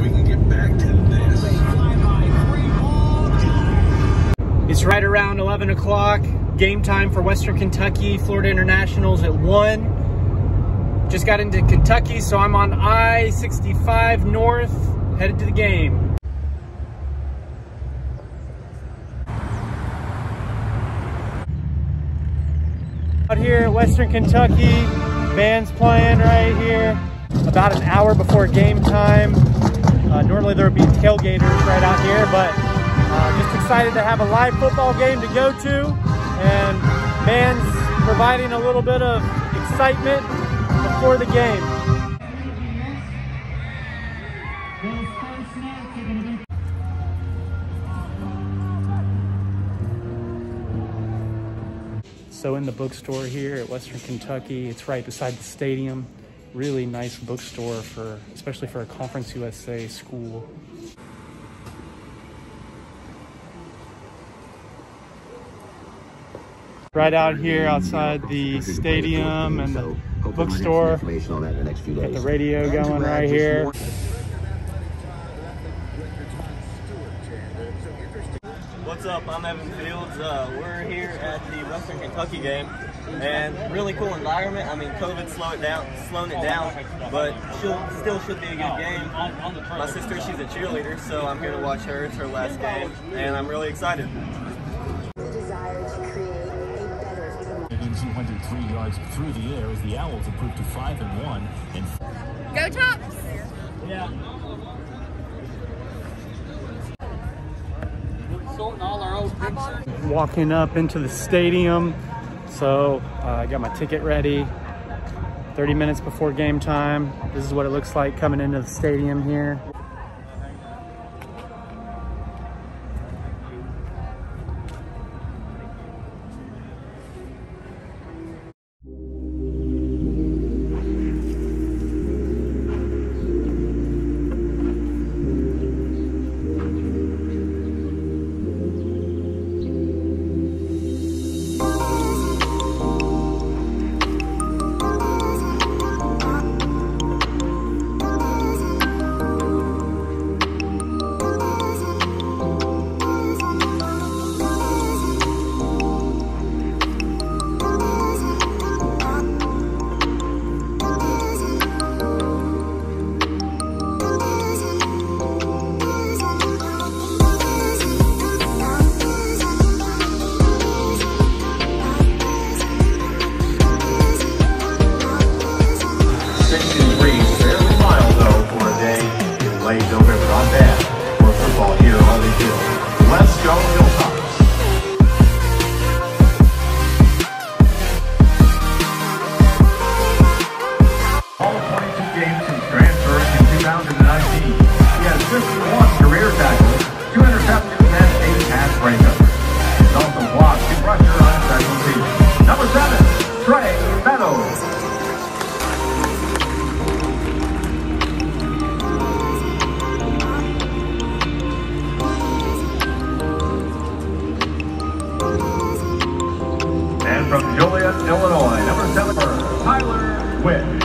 we can get back to this. It's right around 11 o'clock. Game time for Western Kentucky. Florida Internationals at 1. Just got into Kentucky, so I'm on I-65 North, headed to the game. Out here at Western Kentucky, band's playing right here. About an hour before game time. Uh, normally there would be tailgaters right out here, but uh, just excited to have a live football game to go to. And band's providing a little bit of excitement before the game. So in the bookstore here at Western Kentucky, it's right beside the stadium. Really nice bookstore for, especially for a Conference USA school. Right out here outside the stadium and the bookstore. Got the radio going right here. Up? I'm Evan Fields. Uh, we're here at the Western Kentucky game, and really cool environment. I mean, COVID slowed it down, slowing it down, but she'll, still should be a good game. My sister, she's a cheerleader, so I'm here to watch her. It's her last game, and I'm really excited. desire to create a better tomorrow. 203 yards through the air as the Owls improved to 5 and 1 and Go Tops! Walking up into the stadium. So uh, I got my ticket ready. 30 minutes before game time. This is what it looks like coming into the stadium here. Tyler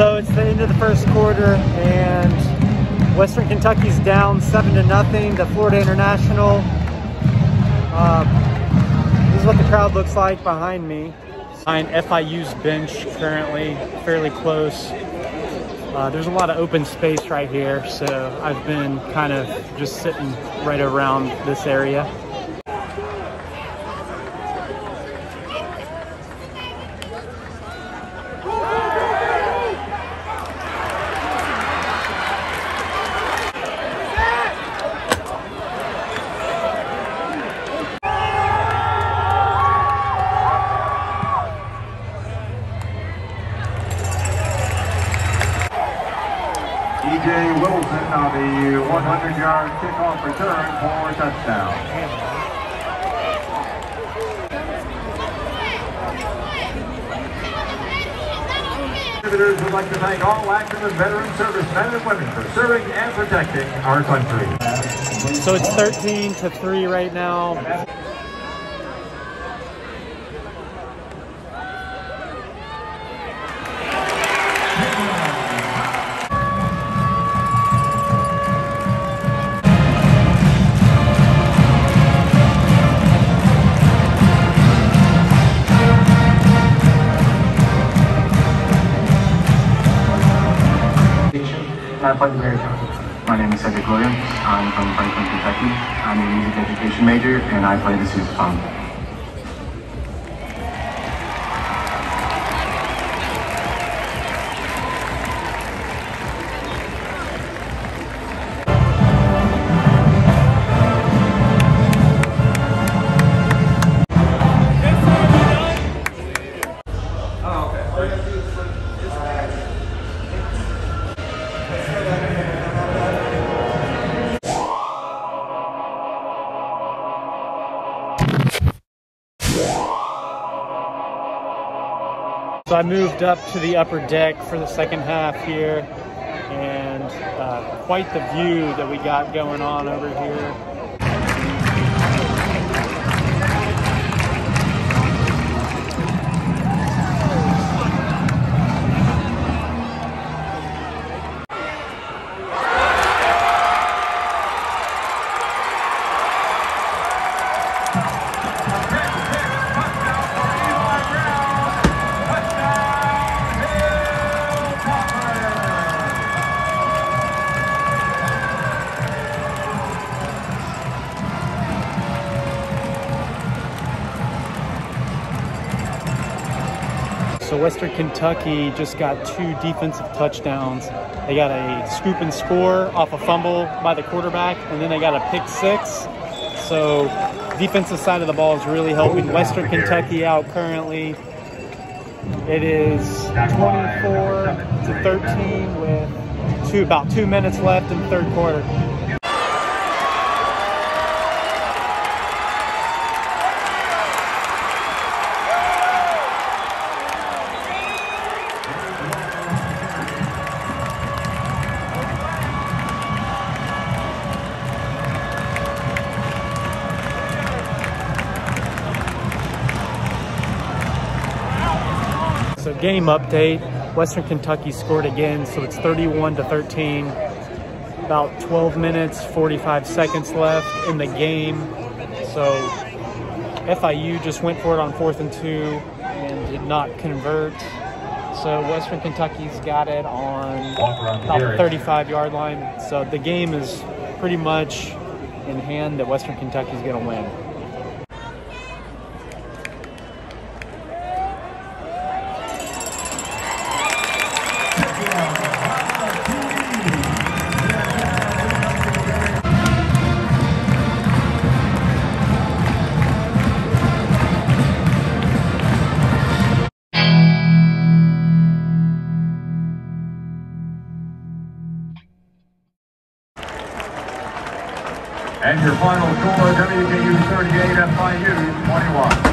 So it's the end of the first quarter and Western Kentucky's down seven to nothing to Florida International. Um, this is what the crowd looks like behind me. Behind FIU's bench currently, fairly close. Uh, there's a lot of open space right here, so I've been kind of just sitting right around this area. Touchdown. Would like to thank all active and veteran and women for serving and protecting our country. So it's 13 to 3 right now. My name is Cedric Williams. I'm from Franklin, Kentucky. I'm a music education major and I play the sousaphone. So I moved up to the upper deck for the second half here, and uh, quite the view that we got going on over here. So Western Kentucky just got two defensive touchdowns. They got a scoop and score off a fumble by the quarterback, and then they got a pick six. So defensive side of the ball is really helping Western Kentucky out currently. It is 24 to 13 with two about two minutes left in the third quarter. Game update, Western Kentucky scored again, so it's 31 to 13. About 12 minutes, 45 seconds left in the game. So FIU just went for it on fourth and two and did not convert. So Western Kentucky's got it on about the 35 yard line. So the game is pretty much in hand that Western Kentucky's gonna win. And your final score, WKU 38, FIU 21.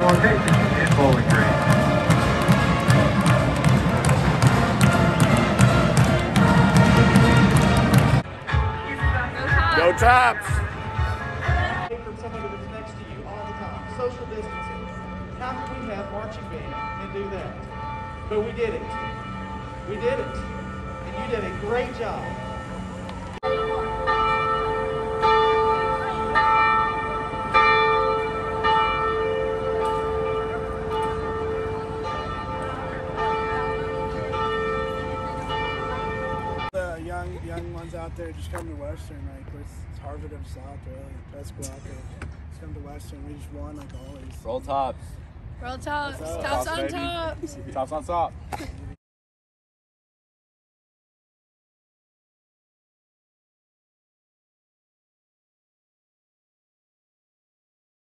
Location in Bowling Green. Go Tops! But we did it. We did it. And you did a great job. The young young ones out there just come to Western. Like it's, it's Harvard of South, really. Best go out there. Just come to Western. We just won like always. Roll tops. Roll tops. Tops, Tops on tops. Tops on top.